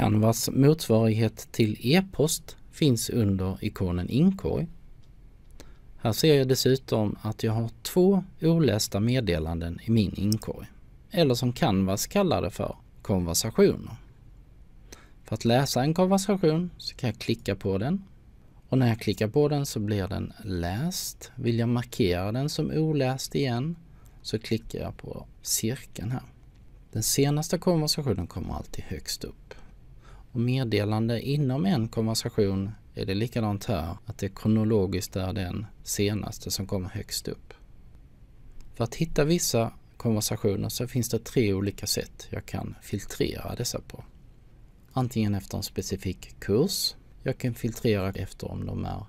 Canvas motsvarighet till e-post finns under ikonen inkorg. Här ser jag dessutom att jag har två olästa meddelanden i min inkorg. Eller som Canvas kallar det för, konversationer. För att läsa en konversation så kan jag klicka på den och när jag klickar på den så blir den läst. Vill jag markera den som oläst igen så klickar jag på cirkeln här. Den senaste konversationen kommer alltid högst upp. Och meddelande inom en konversation är det likadant här, att det kronologiskt är den senaste som kommer högst upp. För att hitta vissa konversationer så finns det tre olika sätt jag kan filtrera dessa på. Antingen efter en specifik kurs. Jag kan filtrera efter om de är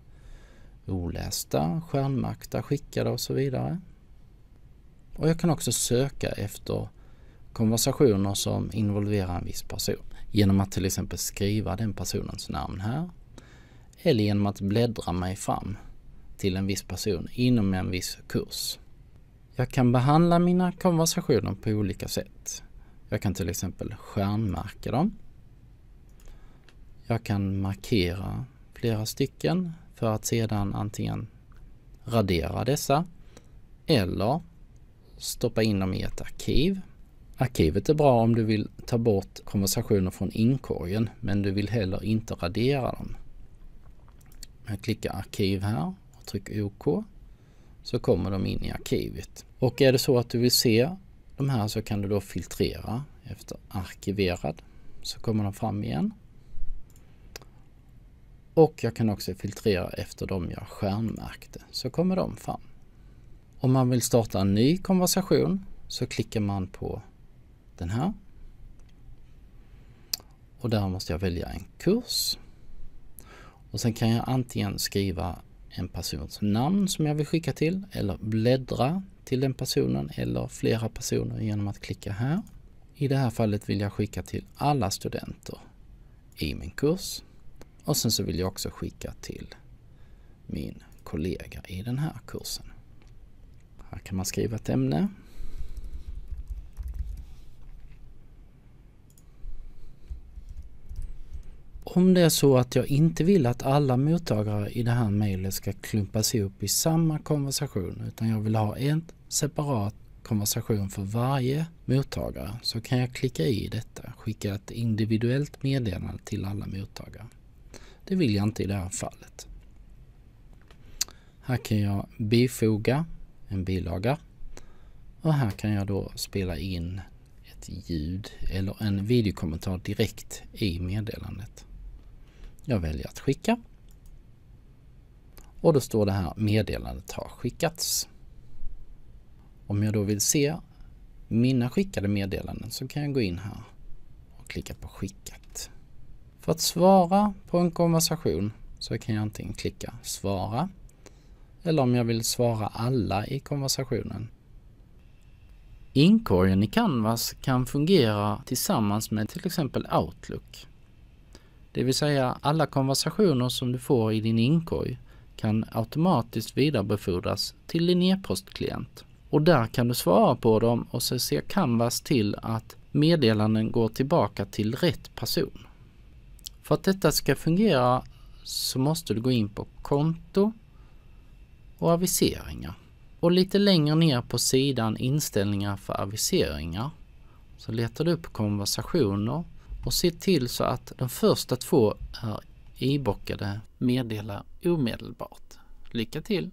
olästa, stjärnmärkta, skickade och så vidare. Och jag kan också söka efter konversationer som involverar en viss person genom att till exempel skriva den personens namn här eller genom att bläddra mig fram till en viss person inom en viss kurs. Jag kan behandla mina konversationer på olika sätt. Jag kan till exempel stjärnmärka dem. Jag kan markera flera stycken för att sedan antingen radera dessa eller stoppa in dem i ett arkiv. Arkivet är bra om du vill ta bort konversationer från inkorgen men du vill heller inte radera dem. Jag klickar arkiv här och trycker OK så kommer de in i arkivet. Och är det så att du vill se de här så kan du då filtrera efter arkiverad så kommer de fram igen. Och jag kan också filtrera efter de jag stjärnmärkte så kommer de fram. Om man vill starta en ny konversation så klickar man på den här. Och där måste jag välja en kurs. Och sen kan jag antingen skriva en persons namn som jag vill skicka till eller bläddra till den personen eller flera personer genom att klicka här. I det här fallet vill jag skicka till alla studenter i min kurs. Och sen så vill jag också skicka till min kollega i den här kursen. Här kan man skriva ett ämne. Om det är så att jag inte vill att alla mottagare i det här mejlet ska klumpas ihop i samma konversation utan jag vill ha en separat konversation för varje mottagare så kan jag klicka i detta, skicka ett individuellt meddelande till alla mottagare. Det vill jag inte i det här fallet. Här kan jag bifoga en bilaga och här kan jag då spela in ett ljud eller en videokommentar direkt i meddelandet. Jag väljer att skicka. Och då står det här meddelandet har skickats. Om jag då vill se mina skickade meddelanden så kan jag gå in här och klicka på skickat. För att svara på en konversation så kan jag antingen klicka svara eller om jag vill svara alla i konversationen. Inkorgen i Canvas kan fungera tillsammans med till exempel Outlook. Det vill säga alla konversationer som du får i din inkorg kan automatiskt vidarebefordras till din e-postklient. Och där kan du svara på dem och så ser Canvas till att meddelanden går tillbaka till rätt person. För att detta ska fungera så måste du gå in på konto och aviseringar. Och lite längre ner på sidan inställningar för aviseringar så letar du upp konversationer och se till så att de första två är ibockade meddela omedelbart. Lycka till!